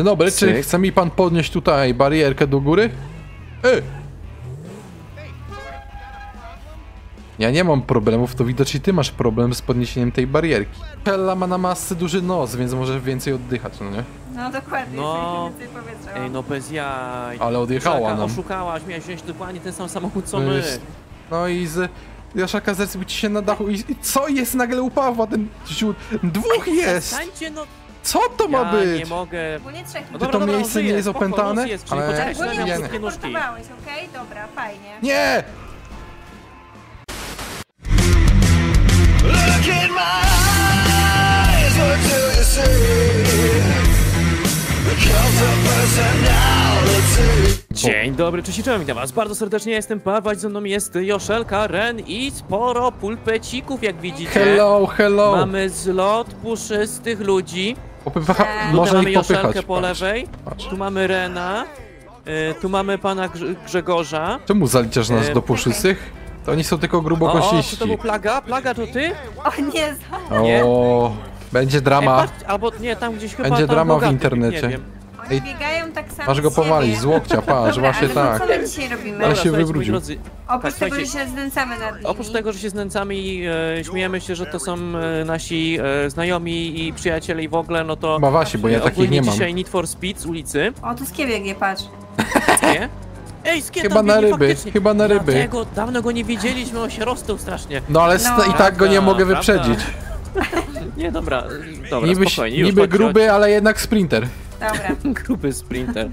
Dzień dobry, czy chce mi pan podnieść tutaj barierkę do góry? Ej! Ja nie mam problemów, to widocznie ty masz problem z podniesieniem tej barierki. Hella ma na masce duży nos, więc może więcej oddychać, no nie? No dokładnie, No. Ej, no bez jaj. Ale odjechała Czeka, nam. oszukałaś, miałeś wziąć dokładnie ten sam samochód co No my. No i z... Jaszaka ci się na dachu i, i co jest nagle u Pawła? Ten. Dwóch jest! Stańcie, no Co to ma ja być? nie mogę. Ogólnie trzech. No Czy dobra, to dobra, miejsce żyję, nie jest spoko, opętane? luz jest, czyli Ale- poczekaj, Ogólnie nie. miałem wszystkie nóżki. portowałeś, okej? Dobra, fajnie. Nie! Look in my eyes, what do you see? The cult of personality. Dzień dobry, cześć i czołem, witam was bardzo serdecznie, jestem Paweł, ze mną jest Joszelka, Ren i sporo pulpecików, jak widzicie. Hello, hello! Mamy zlot puszystych ludzi. Popycha... Eee. Można mamy ich popychać. Joszelkę po lewej, patrz. tu mamy Rena, y, tu mamy pana Grze- Grzegorza. Czemu zaliczasz nas Eee, do puszystych? To oni są tylko O, o, czy grubokosiści. to był Plaga? Plaga to ty? O nie, za... nie? O, będzie Ej, drama. patrz, albo nie, tam gdzieś chyba Będzie tam drama w bogaty, internecie. Nie wiem. Ej, biegają tak samo Masz go z siebie. powalić z łokcia, patrz, Dobra, właśnie ale tak. co my dzisiaj robimy? Ale Dobra, się słuchajcie, moi wywrócił. drodzy, Oprócz tak, tego, że słuchajcie, się znęcamy nad nimi. Oprócz tego, że się znęcamy i e, śmiejemy się, że to są e, nasi e, znajomi i przyjaciele i w ogóle, no to Chyba właśnie, bo ja takich ogólnie nie mam. dzisiaj Need for Speed z ulicy, O, tu skier patrz. nie? Ej, skie Chyba na biegnie ryby, faktycznie. chyba na ryby. Dlatego dawno go nie widzieliśmy, on się roztył strasznie. No ale sta- i tak go nie Prawda, mogę prawda. wyprzedzić. Nie, dobra, dobra, Niby, spokojnie, już niby chodź, gruby, ale jednak sprinter. Dobra. Gruby sprinter.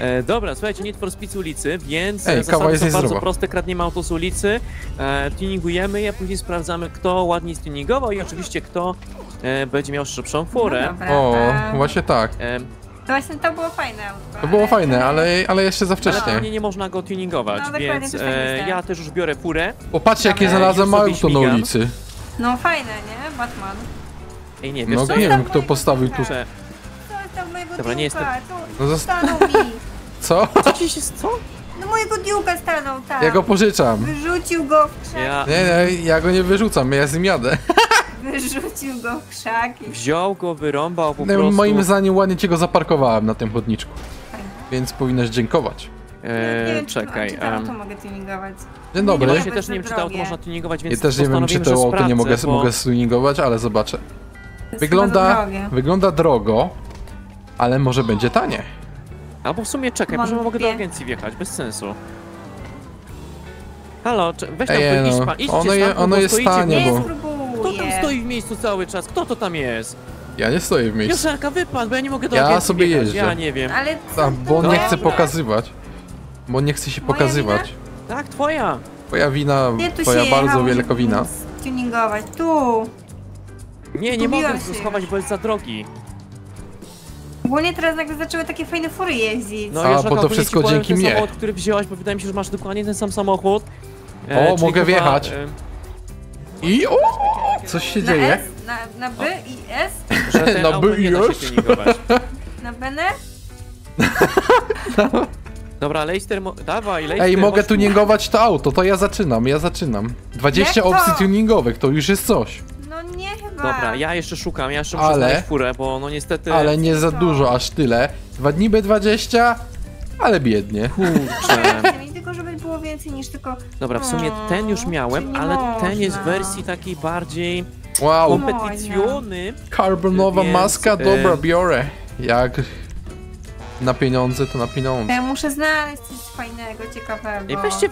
E, dobra, słuchajcie, Need for Speed z ulicy, więc Ej, kawa zasady jest są bardzo proste, kradniemy auto z ulicy, e, tuningujemy je, później sprawdzamy, kto ładniej stuningował i oczywiście kto e, będzie miał szybszą furę. No dobra, O, to- właśnie tak. E, To właśnie to było fajne auto. To było ale- fajne, ale, ale jeszcze za Ale wcześnie. pewnie nie można go tuningować, No, dokładnie, więc też tak e, myślałem. ja też już biorę furę. Popatrzcie jakie Dobra, znalazłem już sobie auto na śmigam. ulicy. No fajne, nie? Batman. Ej, nie, wiesz No co? nie wiem kto postawił tu. Dobra, nie jestem-? No stanął mi? Co? Co ci się... co? No mojego diuka stanął tam. Ja go pożyczam. Wyrzucił go w krzaki. Ja Nie, nie, ja go nie wyrzucam, ja z nim jadę. Wyrzucił go w krzaki. wziął go, wyrąbał po Nie, prostu. Moim zdaniem ładnie cię go zaparkowałem na tym chodniczku. Więc powinnaś dziękować. nie E, wiem, czy, czekaj. czy to auto em, mogę tuningować. Dzień Nie, dobry. nie Właśnie też nie wiem, czy to auto można tuningować, więc Ja też nie wiem, czy to że auto nie mogę, bo- mogę stuningować, ale zobaczę. To jest Wygląda, chyba za drogie. wygląda drogo, ale może będzie tanie. Albo w sumie czekaj, Mam może mogę do dwie. agencji wjechać, bez sensu. Halo, cze- weź tam, Ej, idź, no, pa, idźcie ono je- stamtąd, ono bo jest stoicie tanie. Nie bo- spróbuję. Kto tam stoi w miejscu cały czas? Kto to tam jest? Ja nie stoję w miejscu. Joszelka, wypadł, bo ja nie mogę do Ja agencji sobie wjechać. jeżdżę. Ja nie wiem. Ale co A, bo on nie za- chce pokazywać. Bo on nie chce się Moja pokazywać. Tak, twoja. Twoja wina, tu twoja się bardzo wielka wina. Tuningować. Tu. Nie, nie Zgubiłam mogę się schować, bo jest za drogi. Ogólnie teraz nagle zaczęły takie fajne fury jeździć. No, A, Joszelka, bo to ogólnie wszystko ci powiem, dzięki ten mnie. samochód, który wzięłaś, bo wydaje mi się, że masz dokładnie ten sam samochód. O, czyli mogę chyba, wjechać. e, I o, coś się na dzieje. S, na, na B i S, Że ten No, auto by nie da już. się tuningować. na BN. Dobra, Leicester, mo- dawaj, Leicester. Ej, mogę chodź tu. tuningować to auto, to ja zaczynam, ja zaczynam. 20 Jak to? opcji tuningowych, to już jest coś. No. Dobra, ja jeszcze szukam, ja jeszcze muszę Ale- znaleźć furę, bo no niestety... Ale nie za dużo, aż tyle. Dwa dni B20, ale biednie. Kurczę. Nie, tylko żeby było więcej niż tylko... Dobra, w sumie ten już miałem, ale ten jest w wersji takiej bardziej Wow, kompetycjony. karbonowa maska, e, dobra, biorę. Jak na pieniądze, to na pieniądze. Ja muszę znaleźć coś fajnego, ciekawego. Ej, weźcie,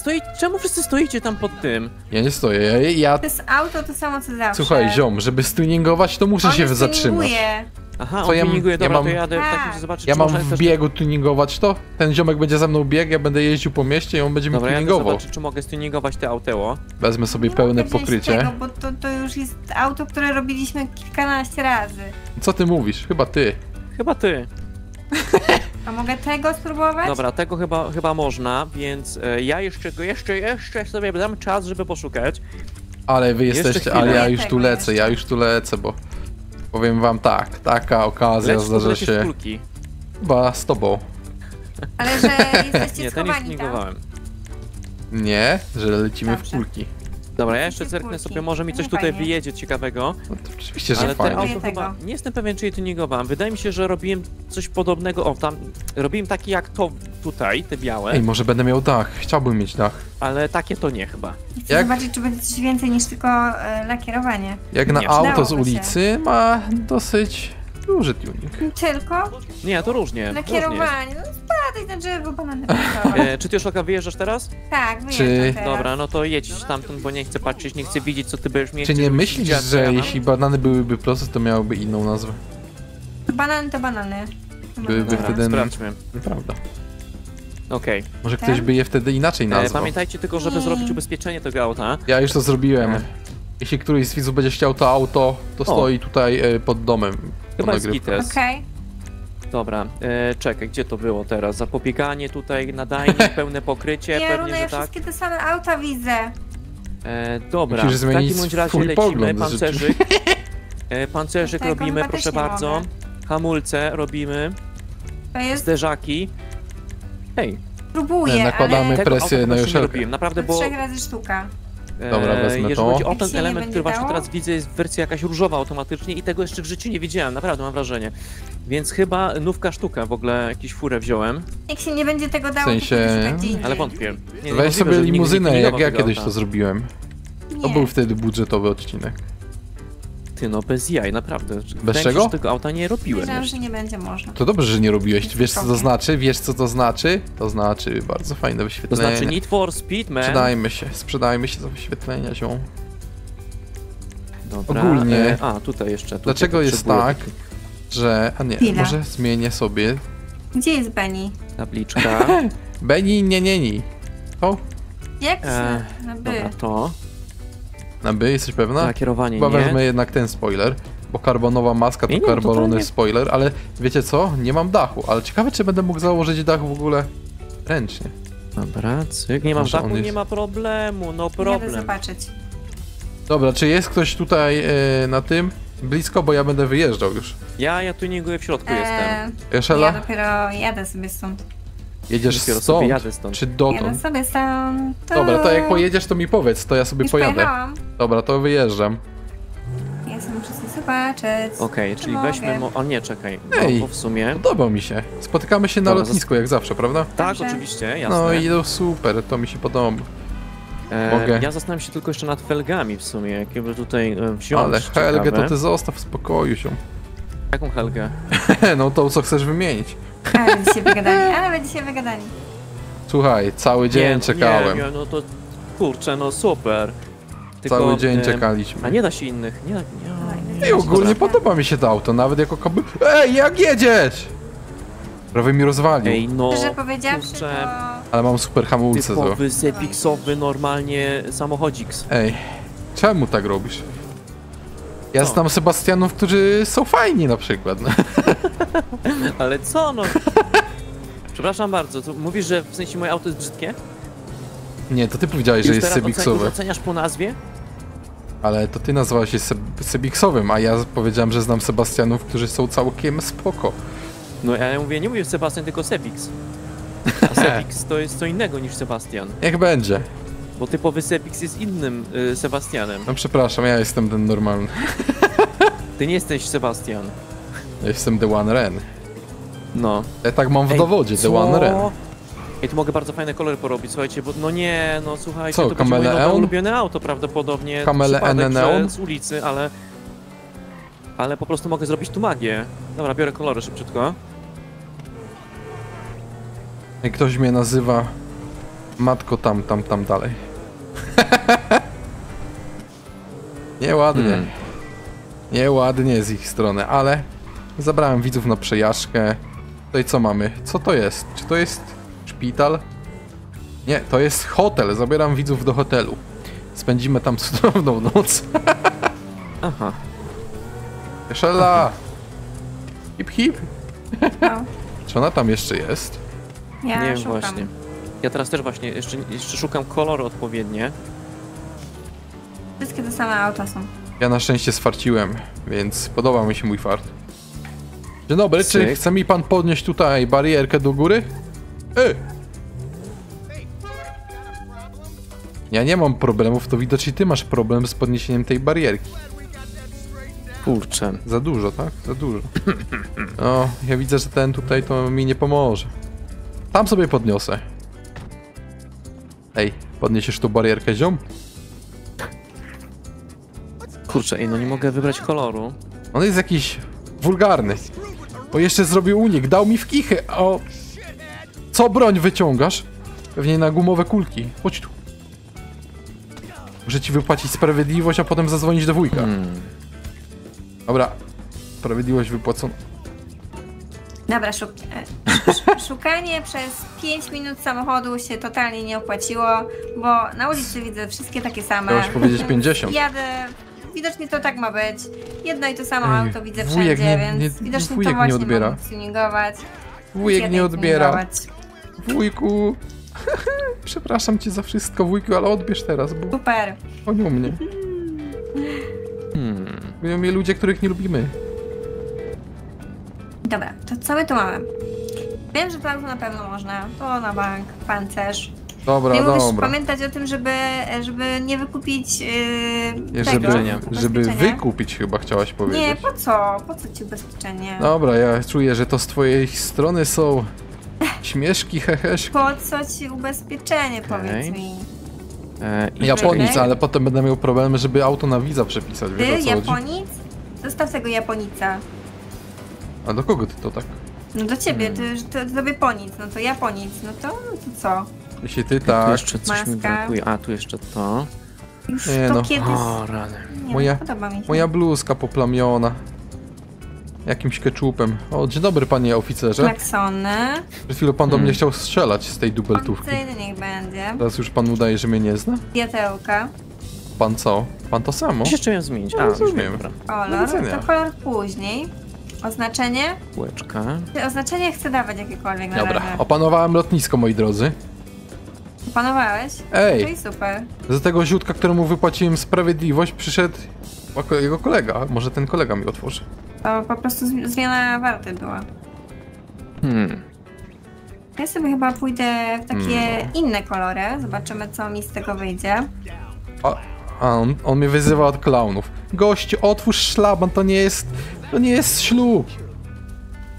stoi, czemu wszyscy stoicie tam pod tym? Ja nie stoję, ja, ja... To jest auto to samo co zawsze. Słuchaj, ziom, żeby stuningować, to muszę On się zatrzymać. tuninguje. Aha, Co on ja m- tuninguje, ja dobra, mam- to jadę w Tak. takim Ja czy mam można w biegu tuningować to, ten ziomek będzie za mną biegł, ja będę jeździł po mieście i on będzie mi Dobra, ja tuningował. zobaczę, czy mogę stuningować te auteło. Wezmę sobie Nie pełne mogę wziąć pokrycie. Tego, bo to, to już jest auto, które robiliśmy kilkanaście razy. Co ty mówisz? Chyba ty. Chyba ty. A mogę tego spróbować? Dobra, tego chyba, chyba można, więc e, ja jeszcze, go- jeszcze, jeszcze sobie dam czas, żeby poszukać. Ale wy Jeszcze jesteście, chwilę. ale ja już tu lecę, ja już tu lecę, bo powiem wam tak, taka okazja Leć zdarza się kulki. chyba z tobą. Ale że jesteście Nie, ten już schowani tam. Nie, że lecimy w Dobrze. kulki. Dobra, ja jeszcze zerknę sobie, może mi coś tutaj wyjedzie ciekawego. No to oczywiście, że Ale te fajnie. auto chyba, nie jestem pewien, czy je tuningowałem. Wydaje mi się, że robiłem coś podobnego, o tam, robiłem takie jak to tutaj, te białe, Ej, może będę miał dach. Chciałbym mieć dach. ale takie to nie chyba. Chcę Jak- zobaczyć, czy będzie coś więcej niż tylko e, lakierowanie. Jak na Nie. auto z się. ulicy ma dosyć duży tuning. Tylko Nie, to różnie. jest. lakierowanie. No spadaj na drzewo, banany. E, czy ty już Oka wyjeżdżasz teraz? Tak, Czy- wyjeżdżam teraz. Dobra, no to jedź tamtąd, bo nie chcę patrzeć, nie chcę widzieć, co ty będziesz mieć. Czy nie myślisz, że jeśli banany byłyby proste, to miałyby inną nazwę? Banany to banany. Byłyby Dobra, wtedy... sprawdźmy. Nieprawda. Okej. Może Tak? ktoś by je wtedy inaczej E, nazwał. Pamiętajcie tylko, żeby Nie. zrobić ubezpieczenie tego auta. Ja już to zrobiłem. E. Jeśli któryś z widzów będzie chciał to auto, to stoi tutaj e, pod domem. Chyba jest gites. Okej. Dobra, e, czekaj, gdzie to było teraz? Zapobieganie tutaj, nadajnik, pełne pokrycie, Nie, pewnie, Runa, że ja tak. wszystkie te same auta widzę. E, dobra, Musisz w zmienić takim bądź razie swój lecimy, pogląd pancerzyk. E, pancerzyk Tego robimy, chyba proszę nie bardzo. mogę. Hamulce robimy, To jest... zderzaki. Ej, Próbuję, Nakładamy ale... tego presję auta na chyba jeszcze nie Joszelkę. robiłem, naprawdę, bo trzech razy sztuka. E, Dobra, wezmę jeżeli to. chodzi o ten się nie element, będzie który właśnie dało? teraz widzę, jest wersja jakaś różowa automatycznie i tego jeszcze w życiu nie widziałem, naprawdę mam wrażenie. Więc chyba nówka sztuka, w ogóle jakąś furę wziąłem, Jak się nie będzie tego dało, W sensie- to gdzie indziej. ale wątpię. Nie, Weź niemożliwe, sobie że nigdy nie limuzynę, jak ja kiedyś to zrobiłem. To Nie. był wtedy budżetowy odcinek. Ty no, bez jaj, naprawdę. Się, czego? tego auta nie robiłem jeszcze. że nie będzie można. To dobrze, że nie robiłeś. Wiesz co to znaczy? Wiesz co to znaczy? To znaczy bardzo fajne To wyświetlenie. znaczy Need for Speed, man. Sprzedajmy się, sprzedajmy się za wyświetlenia, ziom. Dobra, Ogólnie- E, a, tutaj jeszcze. Tutaj Dlaczego jest tak, że... A nie, Chwila. może zmienię sobie. Gdzie jest Benny? Tabliczka. Beni, nie, nie, nie. O, Jak się E, na by? Dobra, to. Na by, jesteś pewna? Lakierowanie Chyba nie. wezmę jednak ten spoiler, bo karbonowa maska to Nie, nie, karbonowany spoiler, ale wiecie co? Nie mam dachu, ale ciekawe czy będę mógł założyć dach w ogóle ręcznie. Dobra, cyk. Nie mam Może on dachu, jest- nie ma problemu, no problem. zobaczyć. Dobra, czy jest ktoś tutaj e, na tym? Blisko, bo ja będę wyjeżdżał już. Ja, ja tuninguję w środku E, jestem. Jeszela, ja dopiero jadę sobie stąd. Jedziesz Dopiero stąd, sobie jadę stąd. czy Jadę dotąd? sobie stąd. Dobra, to jak pojedziesz, to mi powiedz, to ja sobie Już pojadę. pojechałam. Dobra, to wyjeżdżam. Ja sobie muszę sobie zobaczyć. Okej, Czy czyli mogę? weźmy... Mo- o nie, czekaj. Ej. No, bo w sumie... Podoba mi się. Spotykamy się na Dobra, lotnisku, jak zawsze, prawda? Tak, Dobrze. oczywiście, jasne. No i no super, to mi się podoba. e, mogę. Ja zastanawiam się tylko jeszcze nad felgami w sumie, jakie by tutaj e, wziąć. Ale Helgę to ciekawe. ty zostaw w spokoju się. Jaką Helgę? No to co chcesz wymienić? Ale będzie się wygadani, ale będzie się wygadani. Słuchaj, cały dzień nie, czekałem. Nie, nie, no to kurczę, no super. Tylko, Cały dzień e, czekaliśmy. A nie da się innych, nie da... Nie, I ogólnie Dobra. podoba mi się to auto, nawet jako koby... Ej, jak jedziesz? Prawie mi rozwalił, Ej, no, Szczerze powiedziawszy, kurczę, to... ale mam super hamulce to. typowy Zepixowy normalnie samochodzik. Ej, czemu tak robisz? Ja Co? znam Sebastianów, którzy są fajni na przykład. no. Ale co no? Przepraszam bardzo, to mówisz, że w sensie moje auto jest brzydkie? Nie, to ty powiedziałeś, Już że jest teraz ocen- Sebixowe. już oceniasz po nazwie? Ale to ty nazwałeś się Seb Sebixowym, a ja powiedziałem, że znam Sebastianów, którzy są całkiem spoko. No ja mówię, nie mówię Sebastian, tylko Sebix. A Sebix to jest co innego niż Sebastian. Niech będzie. Bo typowy Sebix jest innym y, Sebastianem. No przepraszam, ja jestem ten normalny. Ty nie jesteś Sebastian. Ja jestem The One Ren. No. Ja tak mam w Ej, dowodzie, The co? One Ren. Ej, tu mogę bardzo fajne kolory porobić, słuchajcie, bo no nie, no słuchajcie, Co, to będzie moje nowe kameleon? ulubione auto prawdopodobnie. Kamele Przypadek, Neon? że Z ulicy, ale... Ale po prostu mogę zrobić tu magię. Dobra, biorę kolory szybciutko. Jak ktoś mnie nazywa matko tam, tam, tam dalej. Nieładnie. Hmm. Nieładnie z ich strony, ale zabrałem widzów na przejażdżkę. Tutaj co mamy? Co to jest? Czy to jest szpital? Nie, to jest hotel. Zabieram widzów do hotelu. Spędzimy tam cudowną noc. Aha. Szela! Hip hip! No, Czy ona tam jeszcze jest? ja nie wiem szukam. właśnie. Ja teraz też właśnie jeszcze, jeszcze szukam kolory odpowiednie. Wszystkie te same auta są. Ja na szczęście sfarciłem, więc podoba mi się mój fart. Dzień dobry, czy Cyk. chce mi pan podnieść tutaj barierkę do góry? Ej! Ja nie mam problemów, to widocznie ty masz problem z podniesieniem tej barierki. Kurczę. Za dużo, tak? Za dużo. No, ja widzę, że ten tutaj to mi nie pomoże. Tam sobie podniosę. Ej, podniesiesz tu barierkę, ziom? Kurczę, ej, no nie mogę wybrać koloru. On jest jakiś wulgarny. O, jeszcze zrobił unik, dał mi w kichę. O, co broń wyciągasz? Pewnie na gumowe kulki. Chodź tu. Muszę ci wypłacić sprawiedliwość, a potem zadzwonić do wujka. Hmm. Dobra, sprawiedliwość wypłacona. Dobra, szuk e, sz- szukanie przez 5 minut samochodu się totalnie nie opłaciło, bo na ulicy widzę wszystkie takie same. Miałeś powiedzieć Więc 50. Jadę, widocznie to tak ma być. Jedno i to samo Ej, auto widzę wszędzie, nie- więc nie- widocznie wujek to nie właśnie odbiera. mogą tuningować. Wujek nie odbiera. Wujku. Przepraszam cię za wszystko, wujku, ale odbierz teraz, bo Super. gonią mnie. Hmm. Gonią mnie ludzie, których nie lubimy. Dobra, to co my tu mamy? Wiem, że to na pewno można. To na bank, pancerz. Dobra, musisz dobra. pamiętać o tym, żeby, żeby nie wykupić yy, tego, żeby, żeby ubezpieczenia. wykupić chyba chciałaś powiedzieć. Nie, po co? Po co ci ubezpieczenie? Dobra, ja czuję, że to z twojej strony są śmieszki, heheszki. Po co ci ubezpieczenie, powiedz mi? E, i Japonic, ale potem będę miał problemy, żeby auto na widza przepisać, Ty, wiesz o co chodzi? Japonic? Zostaw tego Japonica. A do kogo ty to tak? No do ciebie, Hmm. to, to Japonic, no to Japonic, no to, no to co? Jeśli ty Tu tak, jeszcze coś mi Maska. brakuje. A, tu jeszcze to. Już Nie to no. kiedyś... O, rany. Nie, Moja- no, mi moja bluzka poplamiona. Jakimś keczupem. O, dzień dobry panie oficerze. Klaksony. Przed chwilą pan do mnie Hmm. chciał strzelać z tej dubeltówki. Policyjny niech będzie. Teraz już pan udaje, że mnie nie zna? Światełka. Pan co? Pan to samo? Jeszcze miałem zmienić. No, A, już rozumiem. Kolor. widzenia. To kolor później. Oznaczenie? Kółeczka. Oznaczenie chcę dawać jakiekolwiek na Dobra, razie. opanowałem lotnisko, moi drodzy. Opanowałeś? Ej, Czyli super. za tego ziutka, któremu wypłaciłem sprawiedliwość, przyszedł jego kolega. Może ten kolega mi otworzy. To po prostu zmi- zmiana warty była. Hmm. Ja sobie chyba pójdę w takie Hmm. inne kolory. Zobaczymy, co mi z tego wyjdzie. A, a on, on mnie wyzywa od klaunów. Gościu, otwórz szlaban, to nie jest... To nie jest ślub.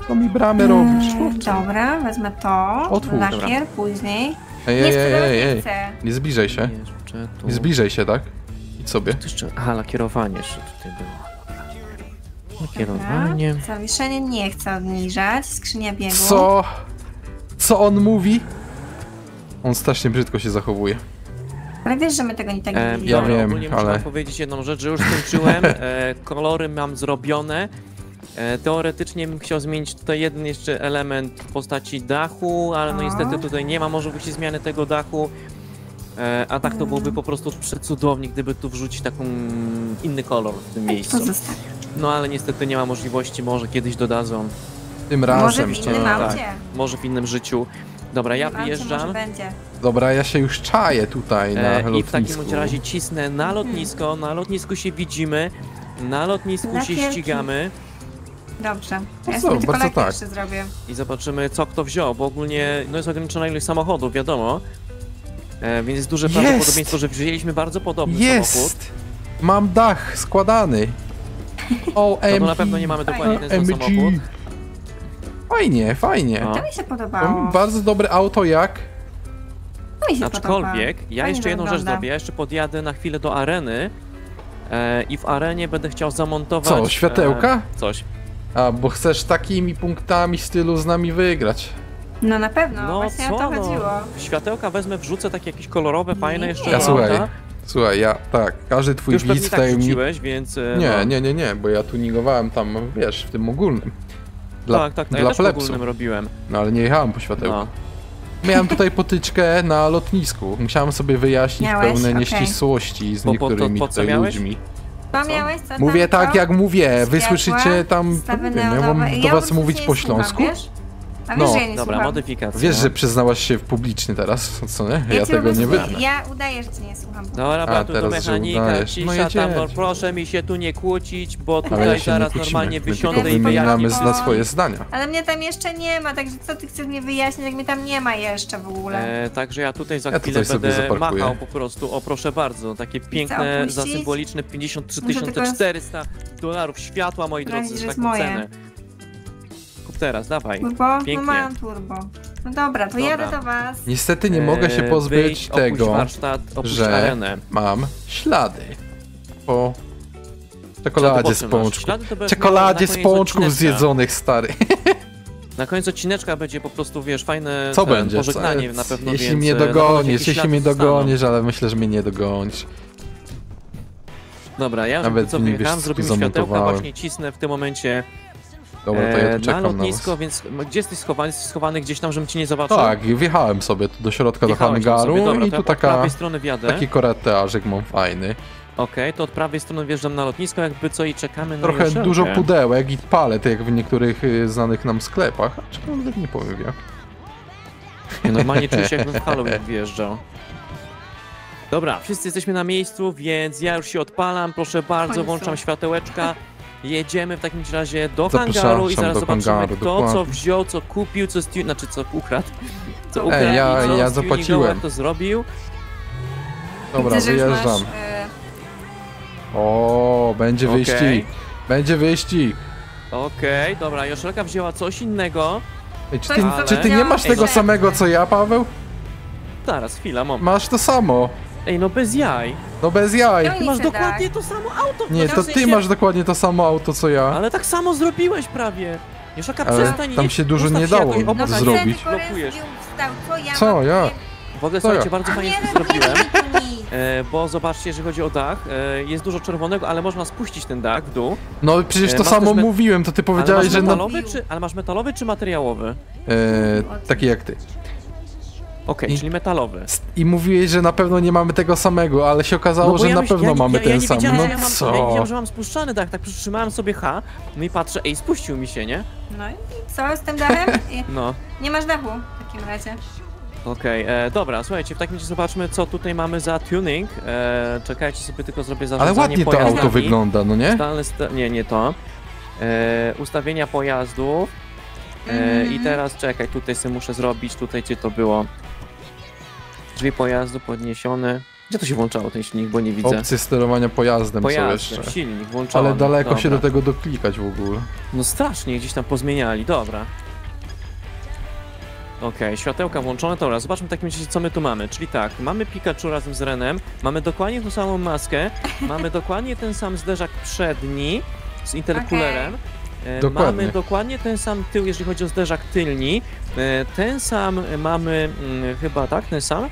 To mi bramę robisz. Mm, dobra, wezmę to. Otwórz. Lakier później. Ej, nie ej, ej, nie ej. chcę. Nie zbliżaj się. Nie zbliżaj się, tak? Idź sobie. Jeszcze... Aha, lakierowanie jeszcze tutaj było. Dobra. Lakierowanie. Zawieszenie nie chcę obniżać. Skrzynia biegu. Co? Co on mówi? On strasznie brzydko się zachowuje. Ale wiesz, że my tego nie tak nie E, widzimy. Ja dobra, wiem, ogólnie muszę ale- wam powiedzieć jedną rzecz, że już skończyłem. E, kolory mam zrobione. E, teoretycznie bym chciał zmienić tutaj jeden jeszcze element w postaci dachu, ale no niestety tutaj nie ma możliwości zmiany tego dachu. E, a tak to byłoby po prostu przecudownie, gdyby tu wrzucić taką inny kolor w tym miejscu. No ale niestety nie ma możliwości, może kiedyś dodadzą, Tym Może razem. w innym tak. aucie. może w innym życiu. Dobra, ja wyjeżdżam. Może będzie. Dobra, ja się już czaję tutaj na E, I w lotnisku. takim razie cisnę na lotnisko, na lotnisku się widzimy, na lotnisku się ścigamy Dobrze. To Ja co, sobie tylko tak. jeszcze zrobię. i zobaczymy co kto wziął, bo ogólnie no jest ograniczona ilość samochodów, wiadomo. E, więc jest duże Jest! prawdopodobieństwo, że wzięliśmy bardzo podobny samochód. Jest! Mam dach składany. O, No to na pewno nie mamy dokładnie ten sam samochód. Fajnie, fajnie. No. To mi się podobało. bardzo dobre auto jak... To mi się Aczkolwiek podoba. ja Fajnie jeszcze jedną rzecz wygląda. zrobię, ja jeszcze podjadę na chwilę do areny e, i w arenie będę chciał zamontować... Co, światełka? E, coś. A, bo chcesz takimi punktami stylu z nami wygrać. No na pewno, No właśnie co o to no, chodziło. światełka wezmę, wrzucę takie jakieś kolorowe, fajne jeszcze Ja słuchaj. Słuchaj, ja, tak, każdy Ty twój pewnie widz tak tajemnic... wrzuciłeś, więc... e, Nie, no. nie, nie, nie, bo ja tuningowałem tam, wiesz, w tym ogólnym. Dla, tak, tak, tak, dla ja też w plebsu. ogólnym robiłem. No ale nie jechałem po światełku. No. Miałem tutaj potyczkę na lotnisku. Musiałem sobie wyjaśnić Miałeś? pełne Okej. nieścisłości z Po- po to- niektórymi po co tutaj miałeś? ludźmi. Co? miałeś? Co Mówię tak co? jak mówię, wy Światła, słyszycie tam... stawy Nie wiem, ja neonowe. mam do Ja was mówić nie po słucham, śląsku? wiesz? A wiesz, No. że ja nie Dobra, słucham. modyfikacja. Wiesz, że przyznałaś się publicznie teraz, co nie? Ja, po tego nie wytnę. Ja udaję, że cię nie słucham. Dobra, A, do teraz, mechanika. No cisza tam, no, jedziecie. proszę mi się tu nie kłócić, bo tutaj ja zaraz normalnie wysiądę i wyjaśnię. na swoje zdania. Ale mnie tam jeszcze nie ma, także co ty chcesz mnie wyjaśnić, jak mnie tam nie ma jeszcze w ogóle? E, także ja tutaj za Ja chwilę tutaj będę machał po prostu. O proszę bardzo, takie piękne, za symboliczne 53 Muszę tylko- 400 dolarów światła, moi drodzy, za taką cenę. Teraz, dawaj. Turbo? pięknie. No mam turbo. No dobra, to Dobra. jadę do was. Niestety nie mogę się E, pozbyć wyjdź, tego, warsztat, że arenę. mam ślady po czekoladzie z pączków. Czekoladzie z pączków zjedzonych, stary. Na końcu odcineczka będzie po prostu, wiesz, fajne Co ten, będzie? pożegnanie Co? na pewno, Jeśli więc, mnie e, dogonisz, jeśli mnie dogonisz, ale myślę, że mnie nie dogonisz. Dobra, ja Nawet co zrobimy zamontowałem. światełka, właśnie cisnę w tym momencie Dobra, to ja e, tu na czekam na lotnisko, was. więc gdzie jesteś schowany? Jesteś schowany gdzieś tam, żebym cię nie zobaczył? Tak, wjechałem sobie tu do środka, do Jechałeś tam hangaru. Dobra, i to tu taka, prawej strony wjadę. taki koreteażyk mam fajny. Okej, to od prawej strony wjeżdżam na lotnisko, jakby co i czekamy na Trochę dużo pudełek i palet, jak w niektórych y, znanych nam sklepach. Aczkolwiek nie powiem jak. Ja Normalnie czuję się jakbym w Halloween wjeżdżał. Dobra, wszyscy jesteśmy na miejscu, więc ja już się odpalam, proszę bardzo, włączam światełeczka. Jedziemy w takim razie do Zapraszam hangaru i zaraz zobaczymy hangaru, kto dokładnie. co wziął, co kupił, co stu... znaczy co ukradł. Co Ej, ukradł ja- i co ja zapłaciłem. to zrobił. Dobra, Widzę, wyjeżdżam. Masz, e, O, będzie Okej. wyścig. Będzie wyścig. Okej, dobra, Joszelka wzięła coś innego. Ej, czy, ty, co czy ty nie masz tego samego co ja, Paweł? Zaraz, chwila, mam. Masz to samo. Ej, no bez jaj. No bez jaj. No Ty masz dokładnie to samo auto. Nie, to ty masz dokładnie to samo auto co ja. Ale tak samo zrobiłeś prawie. Ale przestań tam się dużo nie dało No zrobić. co ja Co mam? ja? W ogóle słuchajcie, bardzo fajnie Nie, to nie zrobiłem. E, bo zobaczcie, jeżeli chodzi o dach, e, jest dużo czerwonego, ale można spuścić ten dach w dół. No przecież E, to samo mówiłem, to ty powiedziałeś, że na... metalowy, czy, ale masz metalowy czy materiałowy? E, taki jak ty. Okej, I- czyli metalowy. I mówiłeś, że na pewno nie mamy tego samego, ale się okazało, No że ja na myśl- pewno ja, nie- mamy ja, ten sam. No że ja mam, Ja nie co? wiedziałem, że mam spuszczany dach, tak przytrzymałem sobie H, no i patrzę, ej, spuścił mi się, nie? No i co z tym dachem? I- No, Nie masz dachu w takim razie. okej, e, dobra, słuchajcie, w takim razie zobaczmy, co tutaj mamy za tuning. E, czekajcie, sobie tylko zrobię Ale zarządzanie ładnie to pojazdami. auto wygląda, no nie? Zdalne sta- nie, nie to. E, ustawienia pojazdów. E, Mhm. I teraz czekaj, tutaj sobie muszę zrobić, tutaj gdzie to było. Drzwi pojazdu podniesione. Gdzie to się włączało ten silnik, bo nie widzę. Opcje sterowania pojazdem są Pojazdem, jeszcze. silnik włączony. Ale daleko się do Dobra. tego doklikać w ogóle. No strasznie, gdzieś tam pozmieniali, dobra. Okej, światełka włączone, dobra, zobaczmy w takim razie co my tu mamy. Czyli tak, mamy Pikachu razem z Renem, mamy dokładnie tą samą maskę, mamy dokładnie ten sam zderzak przedni z interkulerem. E, Dokładnie. Mamy dokładnie ten sam tył, jeżeli chodzi o zderzak tylni. e, Ten sam mamy, mm, chyba tak, ten sam?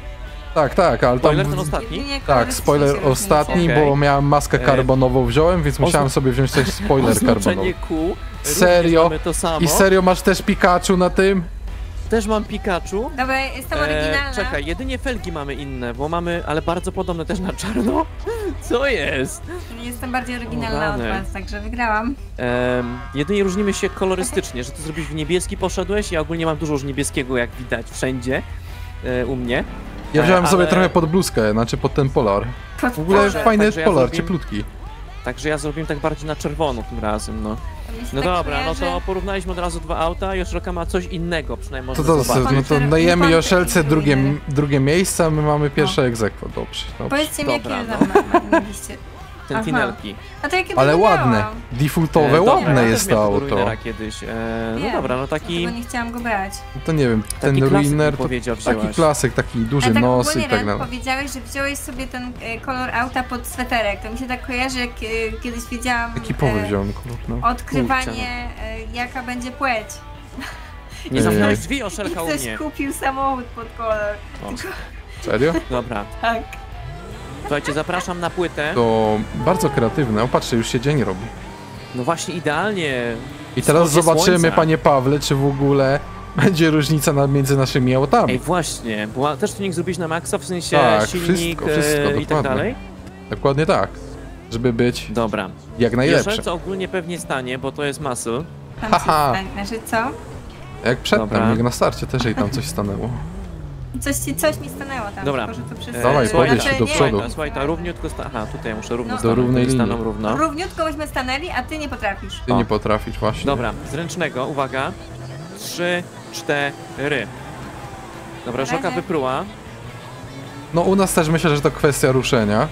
Tak, tak, ale tam... Spoiler ten ostatni? Tak, spoiler ostatni, Okej. bo miałem maskę E, karbonową wziąłem, więc musiałem sobie wziąć też spoiler karbonowy. Oznaczenie Serio? Mamy to samo. I serio masz też Pikachu na tym? Też mam Pikachu. Dobra, jestem E, oryginalna. czekaj, jedynie felgi mamy inne, bo mamy, ale bardzo podobne też na czarno. Co jest? Jestem bardziej oryginalna od was, także wygrałam. Em, jedynie różnimy się kolorystycznie, że ty zrobisz w niebieski poszedłeś, ja ogólnie mam dużo już niebieskiego, jak widać wszędzie e, u mnie. Ja E, wziąłem sobie ale- trochę pod bluzkę, znaczy pod ten polar. W ogóle Boże, fajny ja polar, zrobiłem- cieplutki. Także ja zrobiłem tak bardziej na czerwono tym razem, no. To No tak dobra, no to porównaliśmy od razu dwa auta, Joszelka ma coś innego, przynajmniej To, można to, zobaczyć. no to dajemy Joszelce drugie, drugie miejsce, a my mamy pierwsze egzekwo. Dobrze, dobrze. Powiedzcie mi, Dobra, jakie no. no. mieliście. Finelki. A to jakie Ale ładne, defaultowe, E, dobra, ładne ja jest to auto. Kiedyś. E, no Wiem, dobra, no taki, nie chciałam go brać. To nie wiem, ten taki Ruiner to taki klasyk, taki duży tak nos i tak dalej. powiedziałeś, że wziąłeś sobie ten e, kolor auta pod sweterek. To mi się tak kojarzy, jak e, kiedyś wiedziałam Ekipowy e, wziąłem kolor, no. odkrywanie, e, jaka będzie płeć. Nie zamknąłeś drzwi, I Joszelka u ktoś mnie. kupił samochód pod kolor. Tylko Serio? Dobra, tak. Słuchajcie, zapraszam na płytę. To bardzo kreatywne. O, patrzcie, już się dzień robi. No właśnie, idealnie. I teraz Wschodzie zobaczymy, słońca. panie Pawle, czy w ogóle będzie różnica na, między naszymi autami. Ej, właśnie, była, też tuning zrobić na maksa, w sensie Tak, silnik wszystko, wszystko, e, i tak dalej? Dokładnie tak. Żeby być Dobra. jak najlepsze. Joszelce ogólnie pewnie stanie, bo to jest. Tam Haha. stanie. Znaczy co? Jak przedtem, Dobra. jak na starcie też jej tam coś stanęło. Coś, ci, coś mi stanęło tam. Dobra. Tylko, że to przez... Dawaj, słuchaj, podjedź znaczy, do nie, przodu. Słuchaj, słuchaj, ta równiutko sta... Aha, tutaj ja muszę równo No. Do stanąć, równej to linii. staną równo. Równiutko byśmy stanęli, a ty nie potrafisz. Ty O. nie potrafisz właśnie. Dobra, z ręcznego, uwaga. Trzy, cztery. Dobra, Szoka wypruła. No u nas też myślę, że to kwestia ruszenia.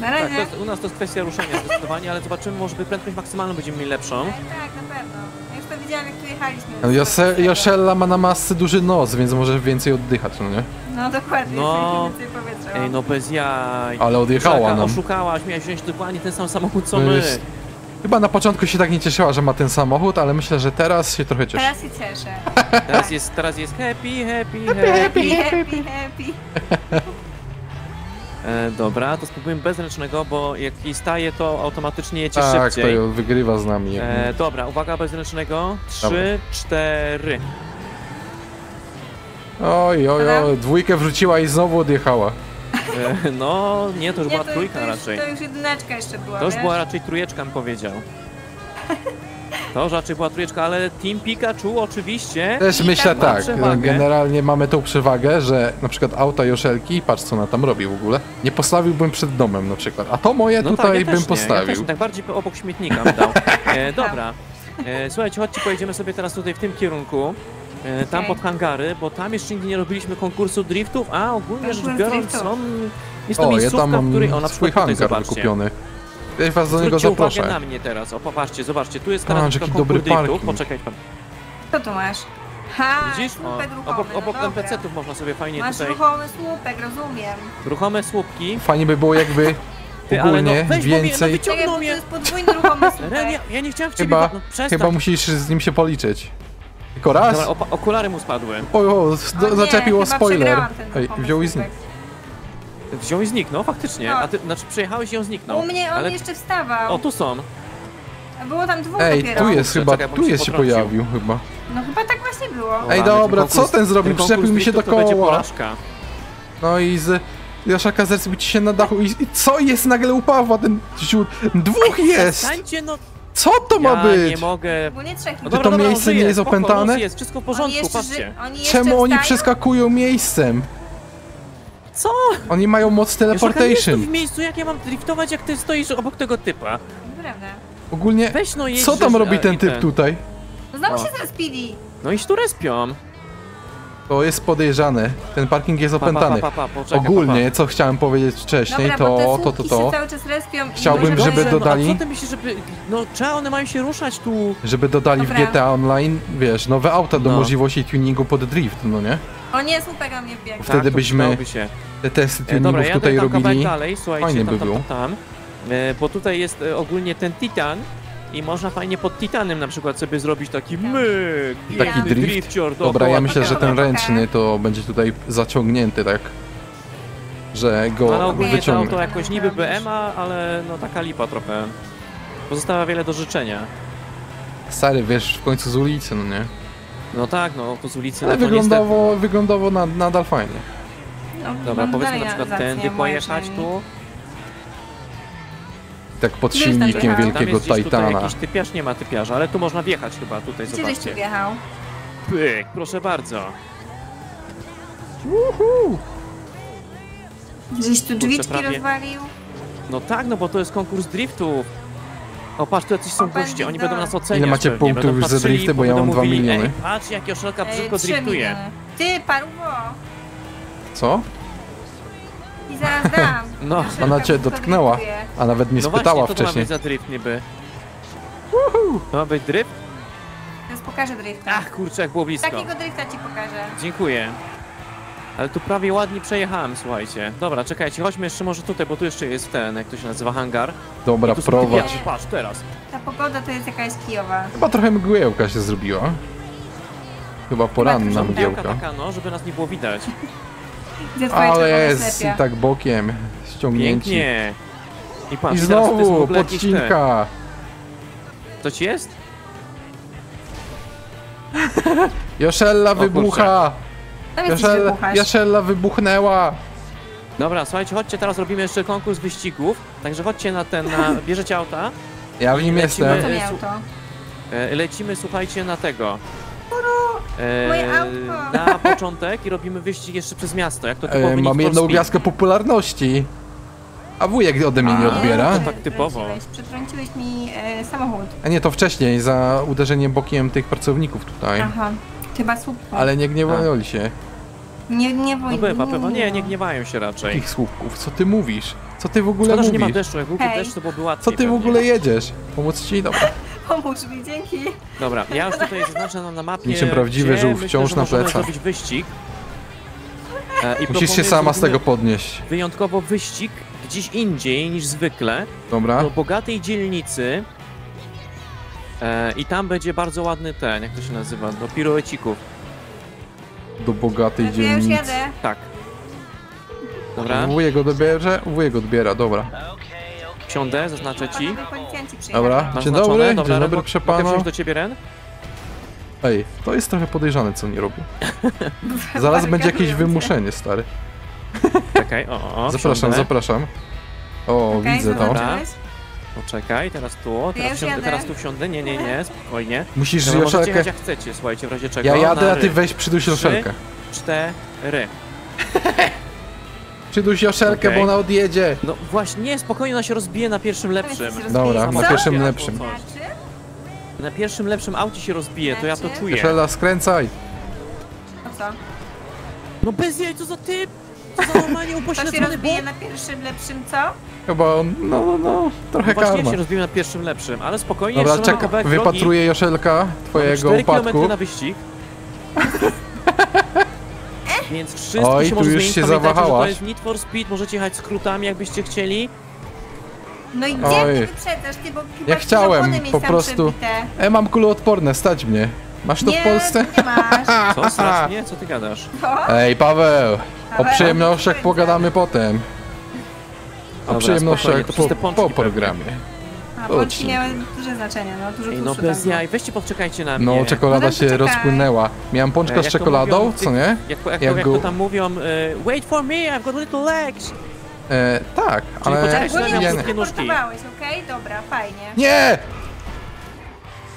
Na Tak, to razie. jest, u nas to jest kwestia ruszenia zdecydowanie, ale zobaczymy, może by prędkość maksymalną będziemy mieli lepszą. Tak, tak, na pewno. To widziałam, jak tu jechaliśmy. No, Jose- Joszella ma na masce duży nos, więc może więcej oddychać, no nie? No dokładnie, No. więcej powietrza. Ej, no bez jaj. Ale odjechała Szaka, nam. oszukałaś, miałeś wziąć dokładnie ten sam samochód co To my. jest- Chyba na początku się tak nie cieszyła, że ma ten samochód, ale myślę, że teraz się trochę cieszy. Teraz się cieszę. Teraz jest, teraz jest happy, happy, happy. Happy, happy, happy. E, dobra, to spróbujemy bez ręcznego, bo jak jej staje, to automatycznie jedzie Tak, to szybciej. ją wygrywa z nami. E, dobra, uwaga, bez ręcznego. Trzy, cztery. Oj, oj, oj, dwójkę wrzuciła i znowu odjechała. E, no, nie, to już Nie, była to, trójka to, już, raczej. to już jedyneczka jeszcze była, To już wiesz? była raczej trójeczka, bym powiedział. To raczej była trójeczka, ale Team Pikachu oczywiście. Też myślę tak tak, przewagę. generalnie mamy tą przewagę, że na przykład auta Joszelki, patrz co ona tam robi w ogóle, nie postawiłbym przed domem na przykład, a to moje No tutaj tak, ja bym też nie, postawił. Ja też, tak bardziej obok śmietnika bym dał. E, dobra. E, słuchajcie, chodźcie, pojedziemy sobie teraz tutaj w tym kierunku. E, tam Okej. pod hangary, bo tam jeszcze nigdy nie robiliśmy konkursu driftów, a ogólnie rzecz biorąc są... Jest to o, ja miejscówka, tam w której... O, mam na swój przykład tutaj, hangar wykupiony. Ja was do niego Zwróćcie uwagę zaproszę. na mnie teraz. O, popatrzcie, zobaczcie, tu jest A, teraz jaki konkurs dobry parking. Poczekaj pan. Co tu masz? Ha, Widzisz? O, słupek ruchomy, obok, no obok dobra. NPC-ów można sobie fajnie Masz tutaj... ruchomy słupek, rozumiem. Ruchome słupki. Fajnie by było jakby Ty, ale no ogólnie weź, bo mnie, no więcej... wyciągnął Czekaj, bo to mnie. jest podwójny ruchomy słupek. Ren, ja, ja nie chciałem w ciebie... Chyba, no, przestań. chyba musisz z nim się policzyć. Tylko raz? Dobra, okulary mu spadły. O, o, O zaczepiło chyba spoiler. Ej, wziął i znikł. Wziął i zniknął, faktycznie. No. A ty, znaczy przyjechałeś i on zniknął. U mnie on Ale... jeszcze wstawał. O, tu są. Było tam dwóch Ej, dopiero. tu jest chyba, czekaj, bo tu jest się potrącił. pojawił chyba. No chyba tak właśnie było. Ej, dobra, co ten zrobił? Przyczepił mi się do driftów to będzie koła. porażka. No i z... Jaszaka zercył ci się na dachu i, i co jest nagle u Pawła ten ziód? Dwóch jest! Stańcie, no Co to ma ja być? nie mogę. Ogólnie trzech No Czy to miejsce nie jest opętane? Jest, wszystko w porządku, jeszcze, patrzcie. oni Czemu oni przeskakują miejscem? Co? Oni mają moc Szukam tu w teleportation. miejscu, jak ja mam driftować, jak ty stoisz obok tego typa. Prawda. Ogólnie, Weź no co tam robi a, ten typ tutaj? No znowu się zrespili. No i tu respią. To jest podejrzane. Ten parking jest Pa, pa, pa, opętany. pa, pa, poczekaj, Ogólnie, co chciałem powiedzieć wcześniej, Dobra, bo te to, to, to, to, się cały czas respią i Chciałbym, żeby Dobrze, dodali- No, a co ty myślisz, żeby... No trzeba, one mają się ruszać tu. żeby dodali w Dobra. GTA Online, wiesz, nowe auta do No. możliwości tuningu pod drift, no nie? O nie, słupek na mnie biegł. Wtedy tak, to byśmy przydałoby się. Te testy E, tuningów Dobra, ja tutaj tam kawałek robili. dalej, słuchajcie, Fajnie tam, by tam, było. tam, tam. E, bo tutaj jest e, ogólnie ten Titan i można fajnie pod Titanem na przykład sobie zrobić taki myk, Taki piękny drift? drifcior Dobra, dookoła. ja myślę, że ten ręczny to będzie tutaj zaciągnięty, tak? Że ale go ogólnie to jakoś niby BM, ale no taka lipa trochę. Pozostawia wiele do życzenia. Stary, wiesz, w końcu z ulicy, no nie? No tak, no to z ulicy Ale no to wyglądowo, wyglądowo nad, nadal fajnie. No, Dobra, powiedzmy na przykład tędy pojechać tu. Tak pod Gdzieś tam silnikiem. Tam wielkiego jest gdzieś tutaj Titana. jakiś typiarz, nie ma typiarza, ale tu można wjechać chyba, tutaj Gdzie tu zobaczcie. wjechał? Pyk, proszę bardzo. Żeś tu drzwiczki prawie- rozwalił? No tak, no bo to jest konkurs driftów. O, patrz, tu jacyś są goście, oni będą nas oceniać. Ile macie pewnie, punktów będą już za patrzyli, drifty, bo ja będą mam dwa mówili, miliony. Ej, patrz, jak Joszelka brzydko Ej, trzy driftuje. Ty, paruwo! Co? I zaraz dam. No. Joszelka Ona cię brzydko dotknęła. A nawet mnie no spytała właśnie, to ma wcześniej. być za drift niby. To ma być drift? Teraz pokażę drifta. Ach, kurczę, jak było blisko. Takiego drifta ci pokażę. Dziękuję. Ale tu prawie ładnie przejechałem, słuchajcie. Dobra, czekajcie, chodźmy jeszcze może tutaj, bo tu jeszcze jest ten, jak to się nazywa, hangar. Dobra, I tu są prowadź. Patrz, teraz. Ta pogoda to jest jakaś kijowa. Chyba trochę mgiełka się zrobiła. Chyba poranna dużo Białka mgiełka. taka, no, żeby nas nie było widać. Gdzie twoje Ale czerwone jest i tak bokiem ściągnięci. Pięknie. I patrz, I teraz to jest w znowu ogóle podcinka. Coś jest? Joszella kurczę. wybucha! Wybuchasz. Joszella wybuchnęła! Dobra, słuchajcie, chodźcie, teraz robimy jeszcze konkurs wyścigów. Także chodźcie na ten, na, bierzecie auta. Ja w nim Lecimy. jestem. Co e? E, lecimy, słuchajcie, na tego. e, Moje autko. na początek i robimy wyścig jeszcze przez miasto, jak to typowy E, mam jedną gwiazdkę popularności. A wujek ode mnie nie odbiera. to tak typowo. Przetrąciłeś- mi e, samochód. A nie, to wcześniej, za uderzenie bokiem tych pracowników tutaj. Aha. Chyba słupku. Ale nie gniewali się. Nie, nie No wojny. bywa, bywa, nie, nie gniewają się raczej. Takich słupków, co ty mówisz? Co ty w ogóle Szkoda, że nie ma mówisz? deszczu, jak byłby Hej. deszcz, to byłoby łatwiej Co ty w pewnie. ogóle jedziesz? Pomóc ci? Dobra. Pomóż mi, dzięki. Dobra, ja już tutaj zaznaczę nam na mapie, Niczym prawdziwy gdzie żółw myślę, wciąż że na możemy plecach. zrobić wyścig. E, i Musisz się proponuję, sama z zrobimy tego podnieść. Wyjątkowo wyścig gdzieś indziej niż zwykle, Dobra? do bogatej dzielnicy. E, I tam będzie bardzo ładny ten, jak to się nazywa, do piruecików. Do bogatej Ja już dzielnicy. jadę. Tak. Dobra, Wujek odbierze? Wujek odbiera, dobra. wsiądę, zaznaczę ci. Dobra. Dzień dobry, dzień Dobra, dobry, mogę pana. wsiąść do ciebie, Ren? Ej, to jest trochę podejrzane, co nie robi. Zaraz będzie jakieś wymuszenie, stary. Czekaj, o, o, o Zapraszam, wsiądę. zapraszam. O, Okej, widzę to. zaznaczyłeś? Poczekaj, teraz tu, teraz, już wsiądę, jadę. teraz tu wsiądę, nie, nie, nie, spokojnie. Musisz możecie Joszelkę... jechać jak chcecie, słuchajcie, w razie czego. Ja jadę, Na a ty ry. weź przyduś Trzy. Joszelkę. Cztery. Przyduś Joszelkę, Okej. bo ona odjedzie. No właśnie, nie, spokojnie, ona się rozbije na pierwszym lepszym. jesteś Dobra, na Co? pierwszym lepszym. Na pierwszym lepszym aucie się rozbije, to ja to Znaczy? czuję. Joszela, skręcaj. No co? No bez jej, co za typ! Co za normalnie To się upośledzony rozbije na pierwszym lepszym, co? Chyba on, no, no, no, trochę Właśnie karma. się rozbije na pierwszym lepszym, ale spokojnie, Dobra, jeszcze drogi. wypatruję Joszelka twojego 4 upadku. km na wyścig. Więc wszystko Oj, się tu może już zmienić. się Pamiętajcie, że to zawahałaś. jest Need for Speed, możecie jechać skrótami, jakbyście chcieli. No i Oj. gdzie ty wyprzedzasz, ty, bo chyba Ja chciałem, po prostu. E, mam kuloodporne, stać mnie. Masz to nie, w Polsce? Nie masz. Co, strasznie? Co ty gadasz? To? Ej, Paweł, o Paweł, przyjemnościach nie pogadamy potem. O przyjemnościach po, pączki po programie. A, bączki miały duże znaczenie, no dużo Ej, no bez jaj, weźcie poczekajcie na mnie. No, czekolada się rozpłynęła. Miałem pączka E, z czekoladą, mówią co nie? Jak, jak, Jak jak go- to tam mówią, e, wait for me, I've got little legs. E, tak, ale... poczekaj, miał nie, nas krótkie nóżki. teleportowałeś, okej? Dobra, fajnie. nie!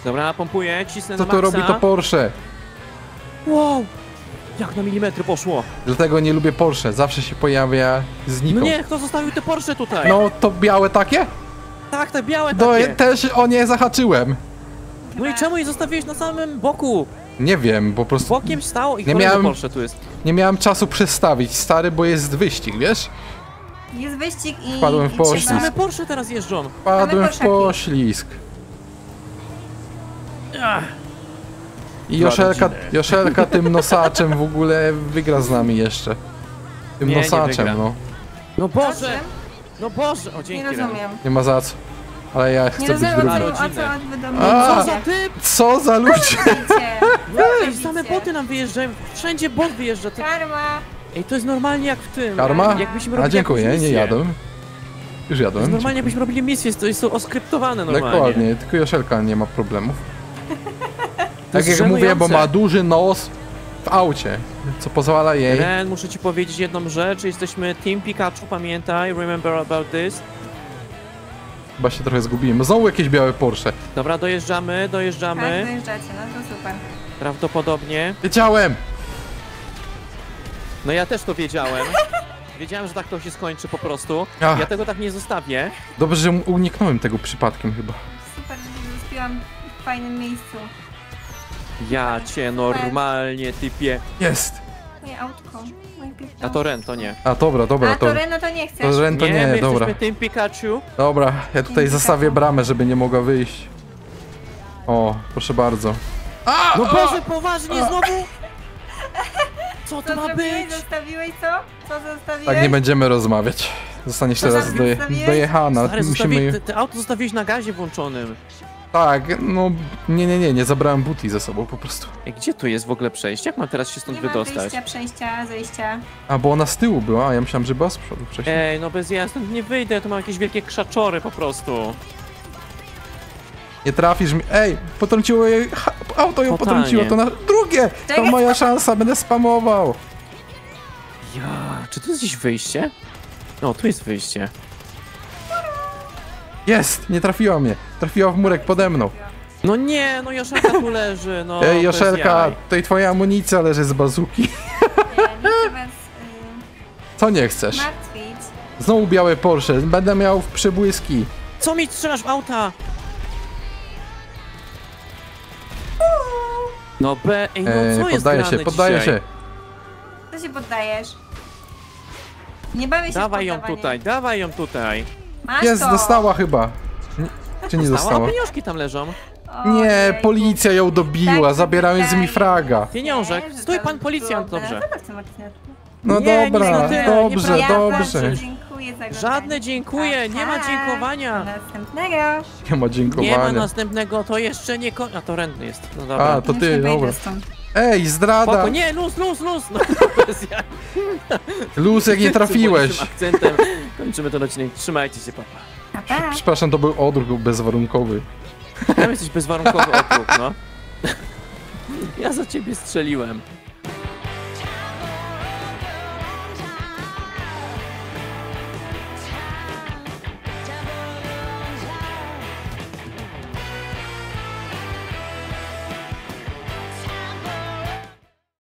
Dobra, pompuję, cisnę Co na to robi to Porsche? Wow! Jak na milimetry poszło. Dlatego nie lubię Porsche, zawsze się pojawia No znikąd. nie, kto zostawił te Porsche tutaj? No, to białe takie? Tak, te białe No, takie. też o nie zahaczyłem. No i czemu je zostawiłeś na samym boku? Nie wiem, po prostu Bokiem stało i Nie miałem- Porsche tu jest. nie miałem czasu przestawić, stary, bo jest wyścig, wiesz? Jest wyścig i... Wpadłem w i poślizg. trzeba- Same Porsche teraz jeżdżą. Padłem w poślizg. Ach, I Joszelka. Joszelka tym nosaczem w ogóle wygra z nami jeszcze. Tym Nie, nie nosaczem, wygra. no. No? Boże! No Boże! O, Nie dzięki Ren. rozumiem. Nie ma za co. Ale ja chcę Nie być rozumiem, o drugi. co, o Rodzinę. co A! typ? Co za ludzie! Ej, same boty nam wyjeżdżają. Wszędzie bot wyjeżdża. To... Karma. Ej, to jest normalnie jak w tym. Karma? Jakbyśmy A robili dziękuję, jakąś nie jadłem. Już To jadłem. jest normalnie jakbyśmy robili misję, to jest to oskryptowane normalnie. Dokładnie, tylko Joszelka nie ma problemów. Tak jak mówię, bo żenujące. ma duży nos w aucie, co pozwala jej... Ren, muszę ci powiedzieć jedną rzecz. Jesteśmy Team Pikachu, pamiętaj. Remember about this. Chyba się trochę zgubiłem. Znowu jakieś białe Porsche. Dobra, dojeżdżamy, Tak, dojeżdżamy. dojeżdżacie, no to super. Prawdopodobnie. Wiedziałem! No ja też to wiedziałem. Wiedziałem, że tak to się skończy po prostu. Ach. Ja tego tak nie zostawię. Dobrze, że uniknąłem tego przypadkiem chyba. Super, że się w fajnym miejscu. Ja cię normalnie typie. Jest! Moje autko. A to Ren, to nie. A dobra, dobra, A to... to Reno to nie chcesz. To Ren to nie, my dobra. jesteśmy Team Pikachu. Dobra, ja tutaj zastawię tato. bramę, żeby nie mogła wyjść. O, proszę bardzo. A, No a! Boże, poważnie znowu? Co to Co ma zrobiłeś? być? Zostawiłeś co? Co zostawiłeś? Tak nie będziemy rozmawiać. Zostaniesz teraz doje, dojechana. Stary, Musimy... zostawi... te, te auto zostawiłeś na gazie włączonym. Tak, no... Nie, nie, nie, nie zabrałem butli ze sobą po prostu. Ej, gdzie tu jest w ogóle przejście? Jak mam teraz się stąd Nie ma wydostać? wyjścia, przejścia, zejścia. A, bo ona z tyłu była, a ja myślałem, że była z przodu wcześniej. Ej, no bez ja stąd nie wyjdę, tu mam jakieś wielkie krzaczory po prostu. Nie trafisz mi... Ej, potrąciło jej... ha- Auto ją Totalnie. potrąciło, to na... Drugie! To Czekaj. moja szansa, będę spamował. Ja, czy tu jest gdzieś wyjście? No, tu jest wyjście. Jest! Nie trafiła mnie. Trafiła w murek pode mną. No nie, no Joszelka tu leży, no. Ej, Joszelka, tutaj twoja amunicja leży z bazuki. Was Co nie y, chcesz? martwić. Znowu białe Porsche, będę miał w przebłyski. Co mi strzelasz w auta? No be... Ej, no co jest poddaję się, poddaję dzisiaj? się. Co się poddajesz? Nie bawię się Dawaj ją tutaj, dawaj ją tutaj. Masz Jest, to. dostała chyba. Czy nie Stała, a dostała? pieniążki tam leżą. Nie, policja ją dobiła, Tak zabierając mi fraga. Pieniążek. Stój, to pan policjant, dobrze. Zobacz, co Martyna. No Nie, dobra, dobrze, nie Ja dobrze. bardzo dziękuję za. Żadne dziękuję, nie ma Aha, dziękowania. do Następnego. Nie ma Nie ma dziękowania. następnego, to jeszcze nie koń... A to rentny jest, no dobra. A, to Już ty, dobra. stąd. Ej, zdrada! Spoko, nie, luz, luz, luz! No, bez. Luz, jak nie trafiłeś. Z akcentem kończymy ten odcinek. Trzymajcie się, papa. Pa, pa. Przepraszam, to był odruch bezwarunkowy. Tam jesteś bezwarunkowy odruch, no. Ja za ciebie strzeliłem.